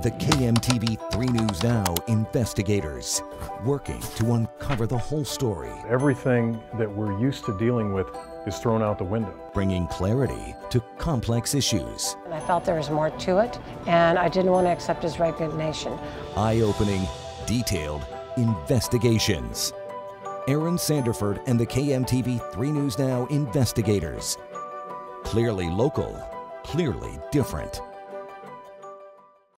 The KMTV 3 News Now investigators working to uncover the whole story, Everything that we're used to dealing with is thrown out the window. bringing clarity to complex issues, I felt there was more to it, and I didn't want to accept his resignation. eye opening, detailed investigations. Aaron Sanderford and the KMTV 3 News Now investigators. Clearly local, clearly different.